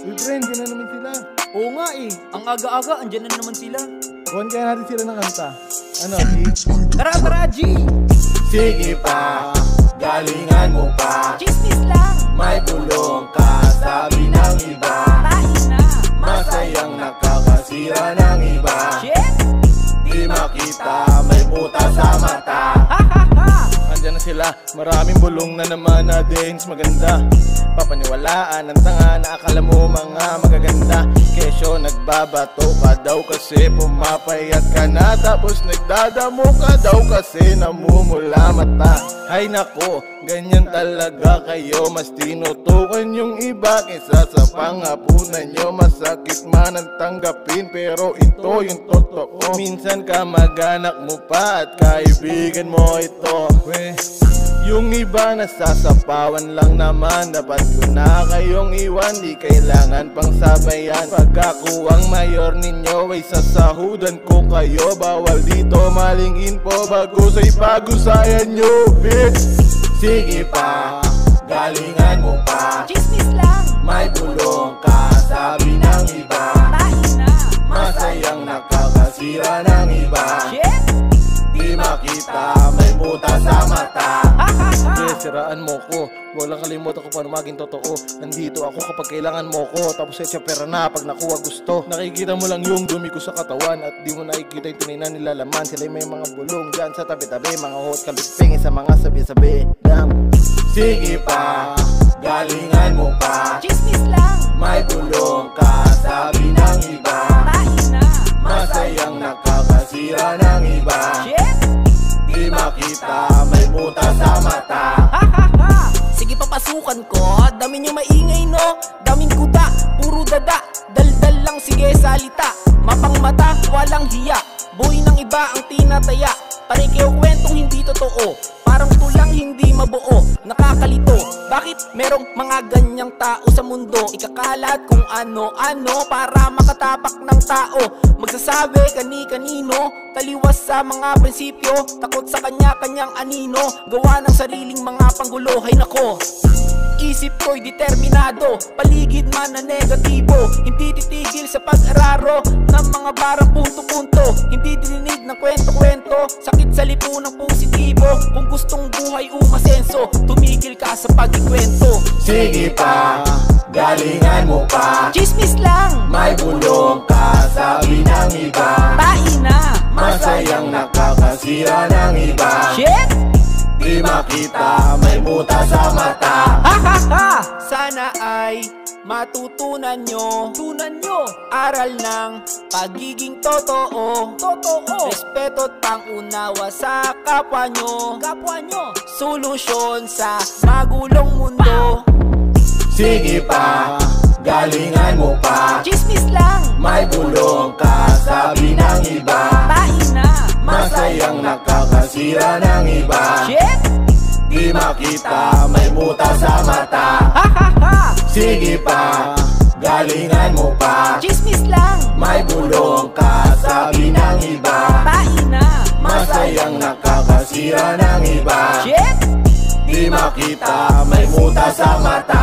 Uy, hindi na naman sila. Oo nga eh, ang aga-aga, andyan na naman sila. Kuhan kaya natin sila ng kanta. Ano, G? Tara, tara, G! Sige pa, galingan mo pa Chismis lang! May bulong maraming bulong na naman na dance maganda. Papaniwalaan ang tanga na akala mo mga magaganda. Kesyo nagbabato ka daw kasi pumapayat ka na. Tapos nagdadamo ka daw kasi namumula mata. Ay nako, ganyan talaga kayo. Mas tinutukan yung iba kaysa sa pangapunan nyo. Masakit man ang tanggapin pero ito yung totoo. Minsan ka maganak mo pa at kaibigan mo ito. We, yung iba nasasapawan lang naman Dapat ko na kayong iwan. Di kailangan pang sabayan. Pagkakuwang mayor ninyo Ay sasahudan ko kayo. Bawal dito maling info Bago sa ipagusayan nyo Bitch. Sige pa, galingan mo pa. Chismis lang! May bulong ka, siraan mo ko. Huwag lang kalimutan ko paano maging totoo. Nandito ako kapag kailangan mo ko. Tapos etya pera na pag nakuha gusto. Nakikita mo lang yung dumi ko sa katawan At di mo nakikita yung tunay na nilalaman. Sila may mga bulong dyan sa tabi-tabi. Mga hot kaliping sa mga sabi-sabi. Damn. Sige pa, galingan mo pa. Chismis lang! May bulong iba ang tinataya. Kayo kwentong hindi totoo. Parang tulang hindi mabuo. Nakakalito. Bakit merong mga ganyang tao sa mundo? Ikakalat kung ano-ano Para makatapak ng tao. Magsasabi kani-kanino. Taliwas sa mga prinsipyo. Takot sa kanya-kanyang anino. Gawa ng sariling mga panggulo. Hay nako Isip ko'y determinado. Paligid man na negatibo. Hindi titigil sa pag-araro Ng mga barang punto-punto. Hindi dininig ng kwento-kwento. Sakit sa lipunang positibo. Kung gustong buhay umasenso. Tumigil ka sa pagkikwento Sige pa, galingan mo pa. Chismis lang! May bulong ka, sabi ng iba. Tahi na! Masayang nakakasira ng iba. Shit! Di makita, may puta sa mata matutunan nyo. Tunan nyo. Aral ng pagiging totoo. Totoo. Respeto at pangunawa sa kapwa nyo. Kapwa nyo. Solusyon sa magulong mundo. Sige pa, galingan mo pa. Chismis lang! May bulong ka, may muta sa mata